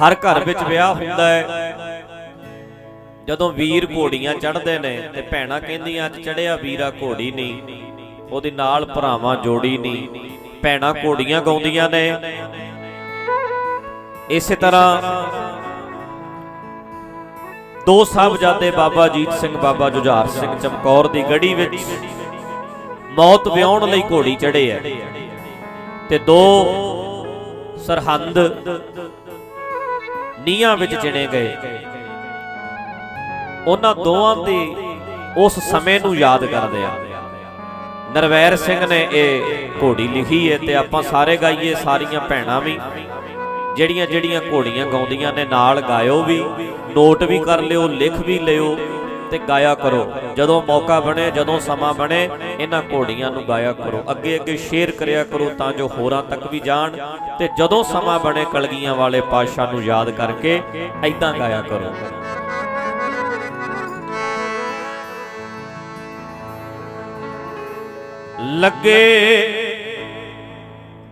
ਹਰ ਘਰ ਵਿੱਚ ਵਿਆਹ ਹੁੰਦਾ ਹੈ। ਜਦੋਂ ਵੀਰ ਘੋੜੀਆਂ ਚੜ੍ਹਦੇ ਨੇ ਤੇ ਭੈਣਾਂ ਕਹਿੰਦੀਆਂ, ਅੱਜ ਚੜਿਆ ਵੀਰਾ ਘੋੜੀ ਨਹੀਂ, ਉਹਦੇ ਨਾਲ ਭਰਾਵਾਂ ਜੋੜੀ ਨਹੀਂ। ਭੈਣਾਂ ਘੋੜੀਆਂ ਗਾਉਂਦੀਆਂ ਨੇ। ਇਸੇ ਤਰ੍ਹਾਂ ਦੋ ਸਾਹਿਬਜ਼ਾਦੇ ਬਾਬਾ ਜੀਤ ਸਿੰਘ, ਬਾਬਾ ਜੁਝਾਰ ਸਿੰਘ ਚਮਕੌਰ ਦੀ ਗੜੀ ਵਿੱਚ ਮੌਤ ਵਿਆਉਣ ਲਈ ਘੋੜੀ ਚੜੇ ਐ ਤੇ ਦੋ ਸਰਹੰਦ ਨੀਹਾਂ ਵਿੱਚ ਚਿਣੇ ਗਏ। ਉਹਨਾਂ ਦੋਵਾਂ ਦੇ ਉਸ ਸਮੇਂ ਨੂੰ ਯਾਦ ਕਰਦੇ ਆ। ਨਰਵੈਰ ਸਿੰਘ ਨੇ ਇਹ ਘੋੜੀ ਲਿਖੀ ਹੈ ਤੇ ਆਪਾਂ ਸਾਰੇ ਗਾਈਏ, ਸਾਰੀਆਂ ਭੈਣਾਂ ਵੀ। ਜਿਹੜੀਆਂ ਜਿਹੜੀਆਂ ਘੋੜੀਆਂ ਗਾਉਂਦੀਆਂ ਨੇ, ਨਾਲ ਗਾਇਓ ਵੀ, ਨੋਟ ਵੀ ਕਰ ਲਿਓ, ਲਿਖ ਵੀ ਲਿਓ। ਤੇ ਗਾਇਆ ਕਰੋ। ਜਦੋਂ ਮੌਕਾ ਬਣੇ, ਜਦੋਂ ਸਮਾਂ ਬਣੇ, ਇਹਨਾਂ ਘੋੜੀਆਂ ਨੂੰ ਗਾਇਆ ਕਰੋ। ਅੱਗੇ ਅੱਗੇ ਸ਼ੇਅਰ ਕਰਿਆ ਕਰੋ ਤਾਂ ਜੋ ਹੋਰਾਂ ਤੱਕ ਵੀ ਜਾਣ ਤੇ ਜਦੋਂ ਸਮਾਂ ਬਣੇ ਕਲਗੀਆਂ ਵਾਲੇ ਪਾਤਸ਼ਾਹ ਨੂੰ ਯਾਦ ਕਰਕੇ ਐਦਾਂ ਗਾਇਆ ਕਰੋ। ਲੱਗੇ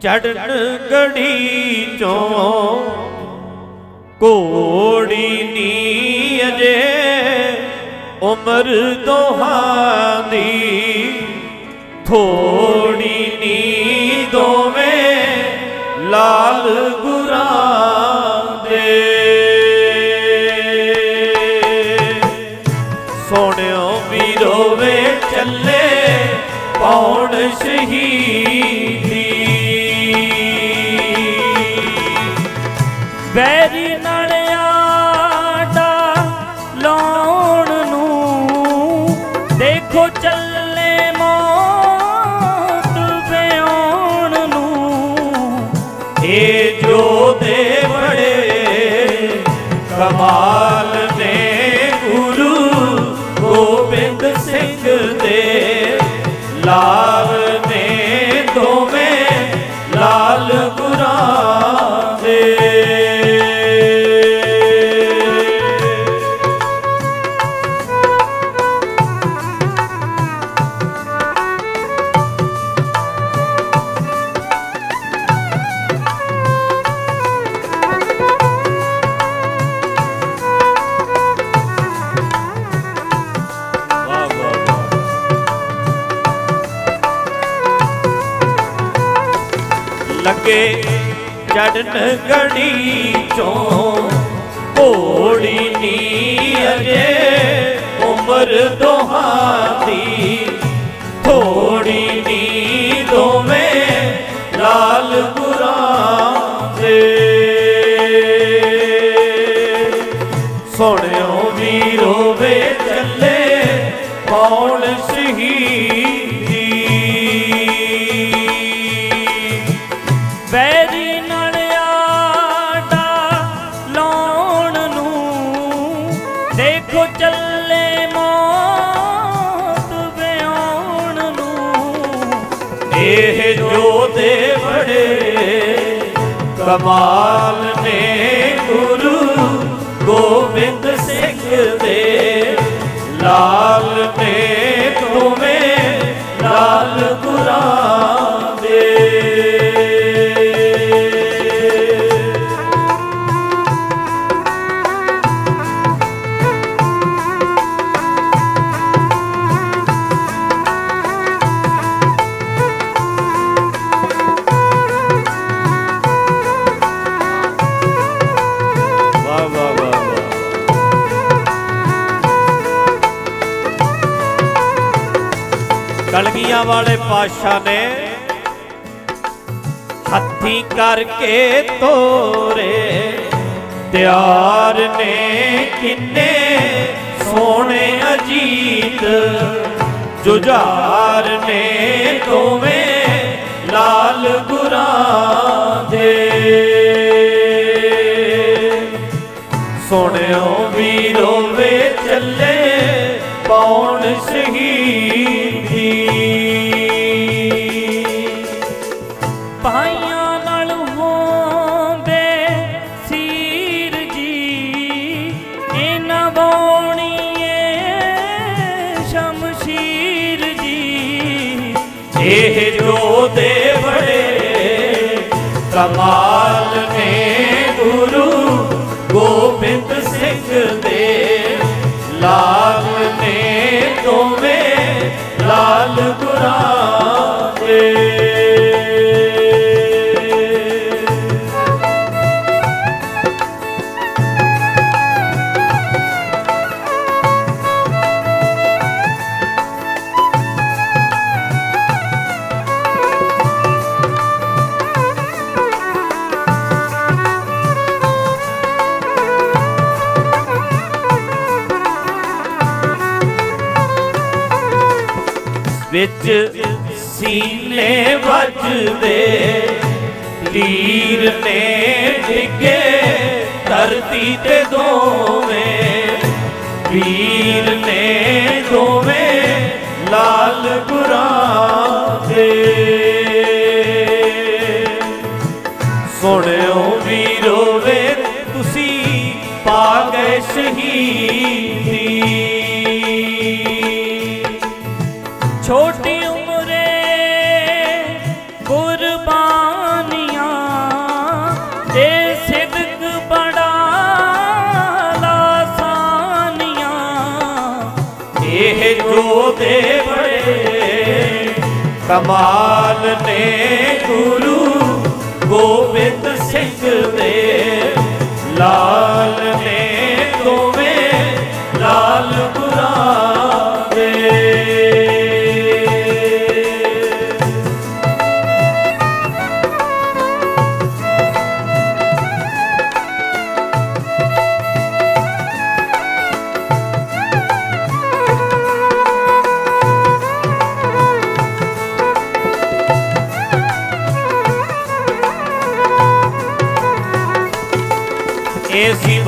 ਚੜਨ ਗੜੀ ਚੋਂ ਕੋੜੀ ਨੀ ਉਮਰ ਦੋਹਾਂ ਦੀ ਥੋੜੀ ਨੀ ਦੋਵੇਂ ਲਾਲ ਗੁਰਾਂ ਦੇ ਸੋਹਣਿਓ ਵੀ ਰੋਵੇ ਚੱਲੇ, ਪੌਣ ਸ਼ਹੀਦ 我真的。ਲੱਗੇ ਚੜਨ ਗੜੀ ਚੋਂ। ਘੋੜੀ ਨੀ ਅਜੇ ਉਮਰ ਦੋਹਾਂ ਦੀ। ਥੋੜੀ ਨੀ ਦੋਵੇਂ ਲਾਲ ਗੁਰਾਂ ਦੇ। ਸੋਹਣਿਓ ਇਹ ਜੋ ਦੇ ਬੜੇ ਕਮਾਲ ਨੇ ਗੁਰੂ ਗੋਬਿੰਦ ਸਿੰਘ ਦੇ ਕਲਗੀਆਂ ਵਾਲੇ ਪਾਸ਼ਾ ਨੇ ਹੱਥੀ ਕਰਕੇ ਤੋਰੇ। ਤਿਆਰ ਨੇ ਕਿੰਨੇ ਸੋਹਣੇ ਅਜੀਤ। ਜੁਝਾਰ ਨੇ ਦੋਵੇਂ ਲਾਲ ਗੁਰਾਂ ਦੇ। ਸੋਹਣਿਓ ਵੀ ਰੋਵੇ ਚੱਲੇ ਪਾਉਣ ਸ਼ਹੀਦੀ ਇਹ ਜੋ ਦੇ ਬੜੇ ਕਮਾਲ ਨੇ। ਵਿੱਚ ਸੀਨੇ ਵੱਜਦੇ। ਤੀਰ ਨੇ ਡਿੱਗੇ ਧਰਤੀ ਤੇ ਦੋਵੇਂ। ਵੀਰ ਨੇ ਦੋਵੇਂ ਲਾਲ ਗੁਰਾਂ ਦੇ ਸੁਣਿਓ ਵੀਰੋ ਵੇ, ਤੁਸੀਂ ਪਾ ਗਏ ਸ਼ਹੀਦੀ। ਇਹ ਜੋ ਦੇ ਬੜੇ ਕਮਾਲ ਨੇ ਗੁਰੂ ਗੋਬਿੰਦ ਸਿੰਘ ਦੇ ਲਾਲ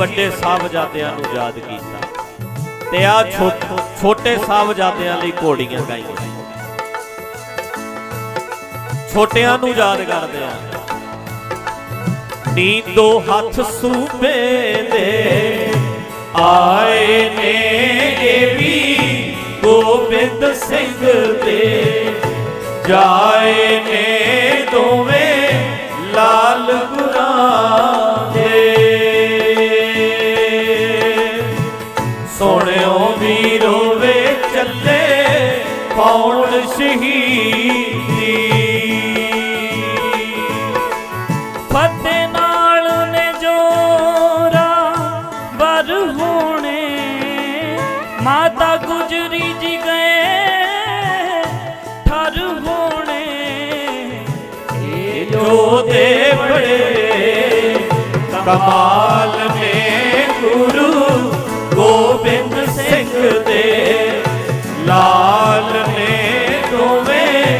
ਵੱਡੇ ਸਾਹਿਬਜ਼ਾਦਿਆਂ ਨੂੰ ਯਾਦ ਕੀਤਾ ਤੇ ਆ ਛੋਟੇ ਸਾਹਿਬਜ਼ਾਦਿਆਂ ਲਈ ਘੋੜੀਆਂ ਗਾਈਆਂ। ਛੋਟਿਆਂ ਨੂੰ ਯਾਦ ਕਰਦੇ ਆ। ਨੀਂਦੋ ਹੱਥ ਸੂਬੇ ਦੇ ਆਏ ਨੇ ਇਹ ਵੀ ਗੋਬਿੰਦ ਸਿੰਘ ਦੇ। ਜਾਏ ਨੇ ਦੋਵੇਂ ਮਾਤਾ ਗੁਜਰੀ ਜੀ ਗਏ, ਠਰ ਹੋਣੇ। ਇਹ ਜੋ ਦੇ ਬੜੇ ਕਮਾਲ ਨੇ ਗੁਰੂ ਗੋਬਿੰਦ ਸਿੰਘ ਦੇ। ਲਾਲ ਨੇ ਦੋਵੇਂ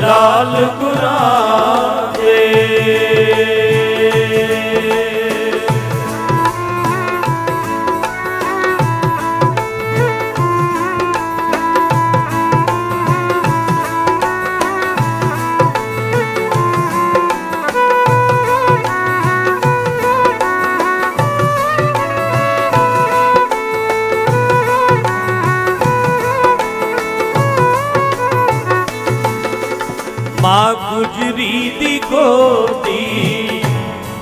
ਲਾਲ ਗੁਰਾਂ ਦੇ ਗੁਜਰੀ ਦੀ ਗੋਦੀ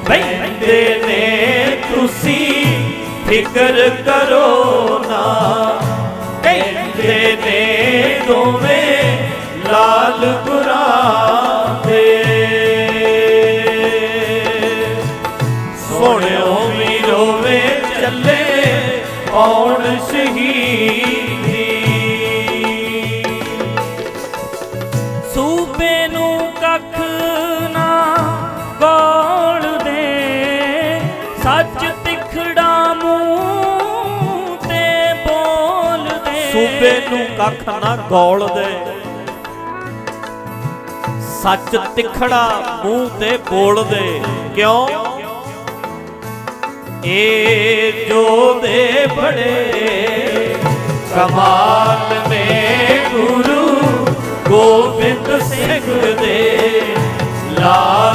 ਬੈਠੇ ਨੇ ਤੁਸੀਂ, ਫਿਕਰ ਕਰੋ ਨਾ। ਕਹਿੰਦੇ ਨੇ ਦੋਵੇਂ ਲਾਲ ਗੁਰਾਂ ਦੇ ਸੁਣਿਓ ਵੀ ਰੋਵੇ ਚੱਲੇ ਪੌਣ ਸ਼ਹੀਦੀ ਸੂਬੇ ਨੂੰ ਕੱਖ ਨਾ ਗੋਲ ਦੇ। ਸੱਚ ਤਿਖੜਾ ਮੂੰਹ ਤੇ ਬੋਲ ਦੇ। ਕਿਉਂ? ਇਹ ਜੋ ਦੇ ਬੜੇ ਕਮਾਲ ਨੇ ਗੁਰੂ ਗੋਬਿੰਦ ਸਿੰਘ ਦੇ। ਲਾਲ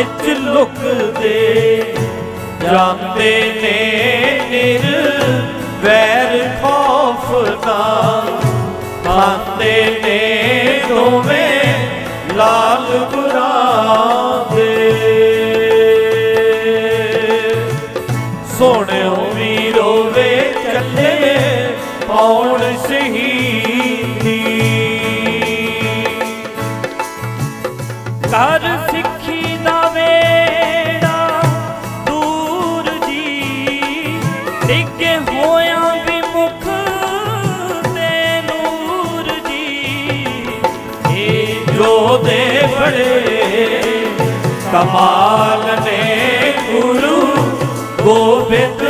ਵਿੱਚ ਲੁਕਦੇ। ਜਾਂਦੇ ਨੇ ਨਿਰਵੈਰ ਖੌਫ ਨਾ ਖਾਂਦੇ ਨੇ ਦੋਵੇਂ ਲਾਲ ਗੁਰਾਂ ਦੇ ਸੋਹਣਿਓ ਸਿੱਖ ਬੜੇ ਕਮਾਲ ਨੇ ਗੁਰੂ ਗੋਬਿੰਦ